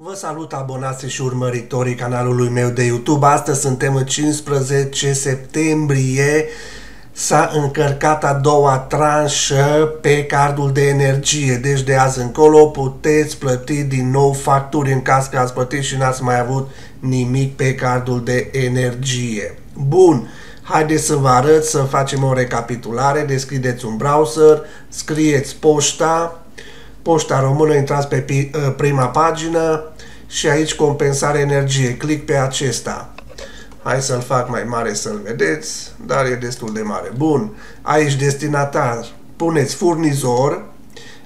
Vă salut abonații și urmăritorii canalului meu de YouTube. Astăzi suntem în 15 septembrie. S-a încărcat a doua tranșă pe cardul de energie. Deci de azi încolo puteți plăti din nou facturi în caz că ați plătit și n-ați mai avut nimic pe cardul de energie. Bun, haideți să vă arăt să facem o recapitulare. Deschideți un browser, scrieți poșta, poșta română, intrați pe ă, prima pagină și aici compensare energie. Clic pe acesta. Hai să-l fac mai mare să-l vedeți, dar e destul de mare. Bun, aici destinatar, puneți furnizor,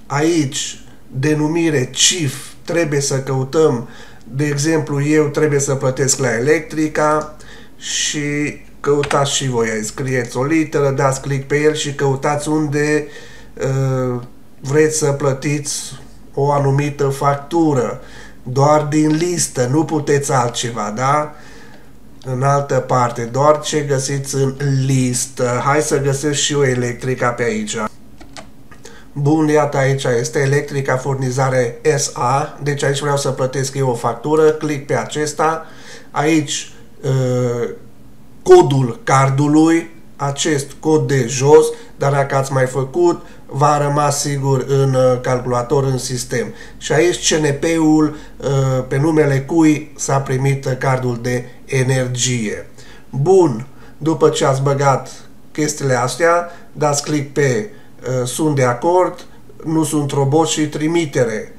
aici denumire CIF, trebuie să căutăm, de exemplu, eu trebuie să plătesc la electrica și căutați și voi, scrieți o literă, dați click pe el și căutați unde uh, vreți să plătiți o anumită factură. Doar din listă, nu puteți altceva, da? În altă parte, doar ce găsiți în listă. Hai să găsesc și eu electrica pe aici. Bun, iată aici este electrica furnizare SA, deci aici vreau să plătesc eu o factură, click pe acesta, aici uh, codul cardului, acest cod de jos, dar dacă ați mai făcut, va rămas sigur în uh, calculator, în sistem. Și aici CNP-ul uh, pe numele cui s-a primit cardul de energie. Bun, după ce ați băgat chestiile astea, dați click pe uh, sunt de acord, nu sunt robot și trimitere.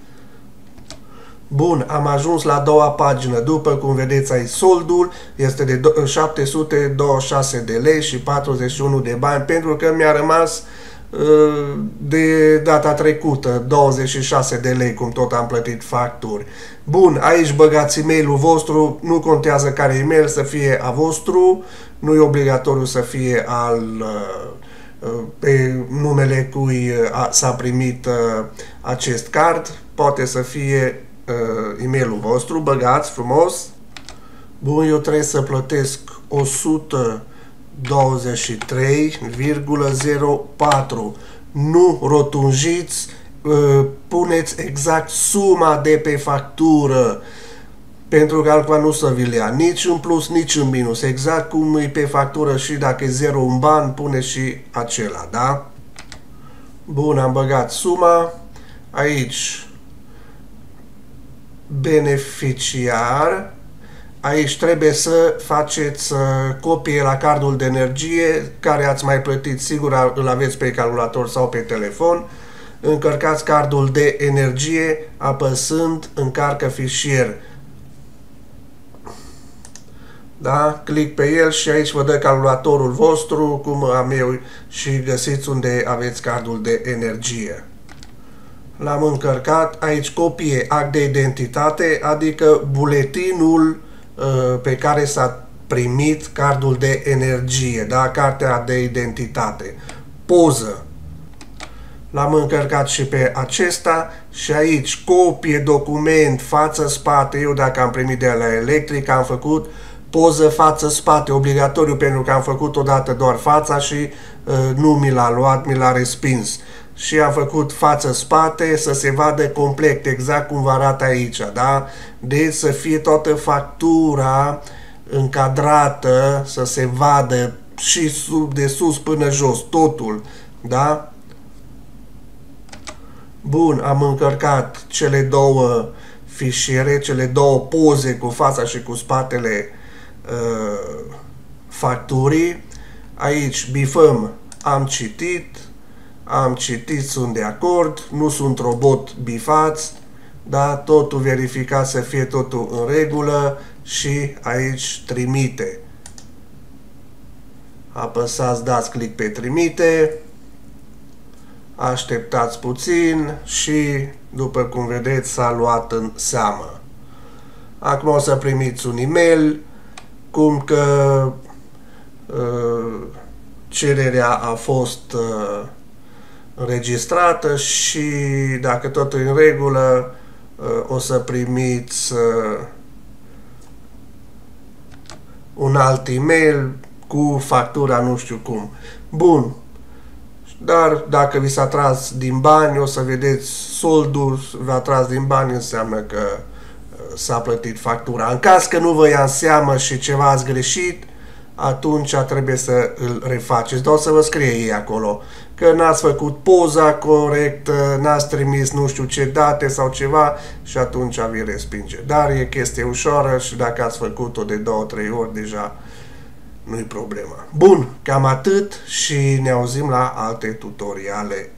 Bun, am ajuns la a doua pagină. După cum vedeți aici, soldul este de 726 de lei și 41 de bani pentru că mi-a rămas uh, de data trecută 26 de lei, cum tot am plătit facturi. Bun, aici băgați e-mailul vostru, nu contează care e-mail să fie a vostru, nu e obligatoriu să fie al uh, uh, pe numele cui s-a primit acest card, poate să fie uh, e-mailul vostru, băgați frumos. Bun, eu trebuie să plătesc 123,04. Nu rotunjiți, uh, puneți exact suma de pe factură pentru că altceva nu să vi le ia nici în plus, nici în minus. Exact cum e pe factură și dacă e 0 un ban, pune și acela, da? Bun, am băgat suma. Aici beneficiar, aici trebuie să faceți uh, copie la cardul de energie care ați mai plătit, sigur îl aveți pe calculator sau pe telefon, încărcați cardul de energie apăsând încarcă fișier. Da? Click pe el și aici vă dă calculatorul vostru, cum am eu și găsiți unde aveți cardul de energie l-am încărcat, aici copie act de identitate, adică buletinul uh, pe care s-a primit cardul de energie, da? cartea de identitate. Poză. L-am încărcat și pe acesta și aici copie, document, față-spate. Eu dacă am primit de la electric am făcut poză față-spate, obligatoriu pentru că am făcut odată doar fața și uh, nu mi l-a luat, mi l-a respins și a făcut față-spate să se vadă complet, exact cum vă arată aici, da? Deci să fie toată factura încadrată, să se vadă și sub, de sus până jos, totul, da? Bun, am încărcat cele două fișiere, cele două poze cu fața și cu spatele uh, facturii. Aici bifăm, am citit, am citit, sunt de acord, nu sunt robot bifați, da, totul verificat să fie totul în regulă și aici trimite. Apăsați, dați click pe trimite, așteptați puțin și, după cum vedeți, s-a luat în seamă. Acum o să primiți un e-mail, cum că uh, cererea a fost uh, înregistrată și dacă totul e în regulă uh, o să primiți uh, un alt e-mail cu factura nu știu cum. Bun. Dar dacă vi s-a tras din bani, o să vedeți soldul, v-a tras din bani, înseamnă că s-a plătit factura. În caz că nu vă ia în seamă și ceva ați greșit, atunci trebuie să îl refaceți. Doar să vă scrie ei acolo că n-ați făcut poza corect, n-ați trimis nu știu ce date sau ceva și atunci vi respinge. Dar e chestie ușoară și dacă ați făcut-o de două, trei ori deja nu-i problema. Bun, cam atât și ne auzim la alte tutoriale.